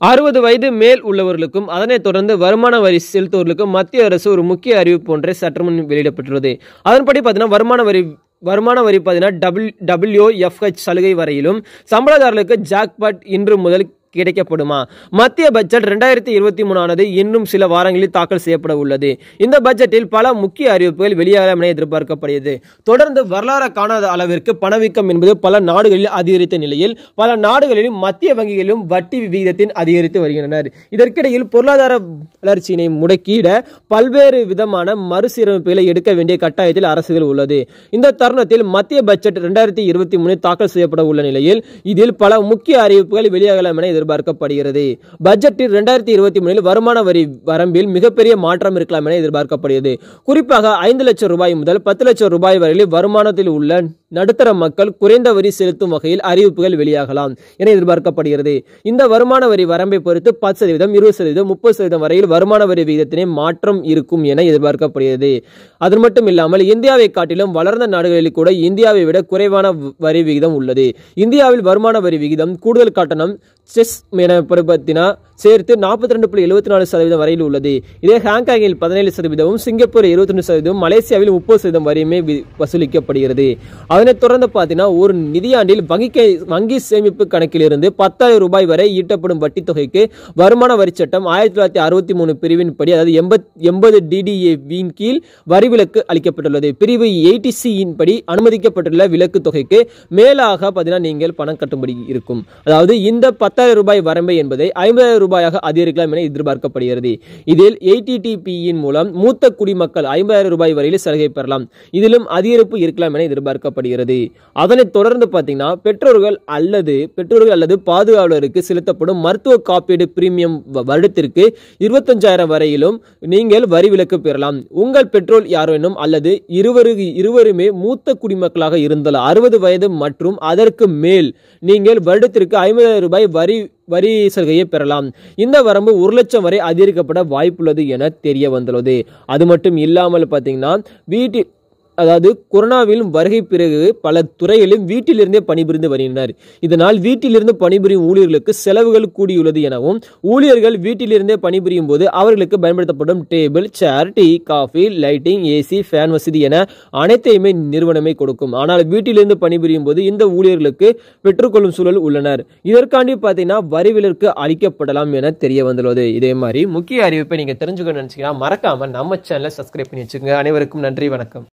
அறுபது வயது மேல் உள்ளவர்களுக்கும் அதனைத் தொடர்ந்து வருமான வரி செலுத்துவர்களுக்கும் மத்திய அரசு ஒரு முக்கிய அறிவிப்பு ஒன்றை சற்றுமுன் வெளியிடப்பட்டுள்ளது. அதன்படி பார்த்தீங்கன்னா வருமான வரி வருமான வரி பார்த்தீங்கன்னா டபிள் டபிள்யூஎஃப்ஹெச் சலுகை வரையிலும் சம்பளதாரர்களுக்கு ஜாக்பாட் இன்று முதல் கிடைக்கப்படுமா? மத்திய பட்ஜெட் ரெண்டாயிரத்தி இருபத்தி மூணானது இன்னும் சில வாரங்களில் தாக்கல் செய்யப்பட உள்ளது. இந்த பட்ஜெட்டில் பல முக்கிய அறிவிப்புகள் வெளியாகலாம் என எதிர்பார்க்கப்படுகிறது. தொடர்ந்து வரலாறு காணாத அளவிற்கு பணவீக்கம் என்பது பல நாடுகளில் அதிகரித்த நிலையில் பல நாடுகளிலும் மத்திய வங்கிகளிலும் வட்டி விகிதத்தின் அதிகரித்து வருகின்றனர். இதற்கிடையில் பொருளாதார வளர்ச்சியினை முடக்கிட பல்வேறு விதமான மறுசீரமைப்புகளை எடுக்க வேண்டிய கட்டாயத்தில் அரசுகள் உள்ளது. இந்த தருணத்தில் மத்திய பட்ஜெட் ரெண்டாயிரத்தி இருபத்தி மூணு தாக்கல் செய்யப்பட உள்ள நிலையில் இதில் பல முக்கிய அறிவிப்புகள் வெளியாகலாம் என எதிர்பார்க்கப்படுகிறது. பட்ஜெட்டில் இரண்டாயிரத்தி இருபத்தி மூணில் வருமான வரி வரம்பில் மிகப்பெரிய மாற்றம் இருக்கலாம் என எதிர்பார்க்கப்படுகிறது. குறிப்பாக ஐந்து லட்சம் ரூபாய் முதல் பத்து லட்சம் ரூபாய் வரையில் வருமானத்தில் உள்ள நடுத்தர மக்கள் குறைந்த வரி செலுத்தும் வகையில் அறிவிப்புகள் வெளியாகலாம் என எதிர்பார்க்கப்படுகிறது. இந்த வருமான வரி வரம்பை பொறுத்து பத்து சதவீதம் இருபது சதவீதம் முப்பது சதவீதம் வரையில் வருமான வரி விகிதத்தினை மாற்றம் இருக்கும் என எதிர்பார்க்கப்படுகிறது. அது மட்டும் இல்லாமல் இந்தியாவை காட்டிலும் வளர்ந்த நாடுகளில் கூட இந்தியாவை விட குறைவான வரி விகிதம் உள்ளது. இந்தியாவில் வருமான வரி விகிதம் கூடுதல் கட்டணம் செஸ் எனப்படுத்தினா சேர்த்து நாற்பத்தி ரெண்டு புள்ளி எழுபத்தி நாலு சதவீதம் வரையில் உள்ளது. இதே ஹாங்காங்கில் பதினேழு சதவீதமும் சிங்கப்பூர் இருபத்தி ரெண்டு சதவீதம் மலேசியாவில் முப்பது சதவீதம் வரையுமே வசூலிக்கப்படுகிறது. அதனைத் தொடர்ந்து பார்த்தீங்கன்னா ஒரு நிதியாண்டில் வங்கி வங்கி சேமிப்பு கணக்கிலிருந்து பத்தாயிரம் ரூபாய் வரை ஈட்டப்படும் வட்டி தொகைக்கு வருமான வரி சட்டம் ஆயிரத்தி தொள்ளாயிரத்தி அறுபத்தி மூணு பிரிவின் படி அதாவது எண்பத் எண்பது டிடிஏவின் கீழ் வரி விலக்கு அளிக்கப்பட்டுள்ளது. பிரிவு எயிட்டி சியின் படி அனுமதிக்கப்பட்டுள்ள விலக்கு தொகைக்கு மேலாக பார்த்தீங்கன்னா நீங்கள் பணம் கட்டும்படி இருக்கும். அதாவது இந்த பத்தாயிரம் ரூபாய் வரம்பை என்பதை ஐம்பதாயிரம் ரூபாயாக அதிகரிக்கலாம் என எதிர்பார்க்கப்படுகிறது. இதில் ஏடிடிபியின் மூலம் மூத்த குடிமக்கள் ஐம்பதாயிரம் ரூபாய் வரையில் சலுகை பெறலாம். இதிலும் அதிகரிப்பு இருக்கலாம் என எதிர்பார்க்கப்படுகிறது. அதனைத் தொடர்ந்து பார்த்தீங்கன்னா பெற்றோர்கள் அல்லது பெற்றோர்கள் அல்லது பாதுகாவலருக்கு செலுத்தப்படும் மருத்துவ காப்பீடு பிரீமியம் வருடத்திற்கு இருபத்தஞ்சாயிரம் வரையிலும் நீங்கள் வரி விலக்கு பெறலாம். உங்கள் பெற்றோர் யாரேனும் அல்லது இருவரு இருவருமே மூத்த குடிமக்களாக இருந்தால் அறுபது வயது மற்றும் அதற்கு மேல் நீங்கள் வருடத்திற்கு ஐம்பதாயிரம் ரூபாய் வரி வரி சலுகையை பெறலாம். இந்த வரம்பு ஒரு லட்சம் வரை அதிகரிக்கப்பட வாய்ப்புள்ளது என தெரிய வந்துள்ளது அது மட்டும் இல்லாமல் பார்த்தீங்கன்னா வீட்டில் அதாவது கொரோனாவிலும் வருகை பிறகு பல துறைகளிலும் வீட்டிலிருந்தே பணிபுரிந்து வருகின்றனர். இதனால் வீட்டிலிருந்து பணிபுரியும் ஊழியர்களுக்கு செலவுகள் கூடியுள்ளது எனவும் ஊழியர்கள் வீட்டிலிருந்தே பணிபுரியும் போது அவர்களுக்கு பயன்படுத்தப்படும் table chair tea coffee lighting AC fan வசதி என அனைத்தையுமே நிறுவனமே கொடுக்கும். ஆனால் வீட்டிலிருந்து பணிபுரியும் போது இந்த ஊழியர்களுக்கு பெற்றுக்கொள்ளும் சூழல் உள்ளனர். இதற்காண்டி பார்த்தீங்கன்னா வரி விலக்கு அளிக்கப்படலாம் என தெரிய வந்துள்ளது. இதே மாதிரி முக்கிய அறிவிப்பை நீங்க தெரிஞ்சுக்கணும்னு நினைச்சீங்கன்னா மறக்காம நம்ம சேனலை சப்ஸ்கிரைப் பண்ணி வச்சுக்கோங்க. அனைவருக்கும் நன்றி வணக்கம்.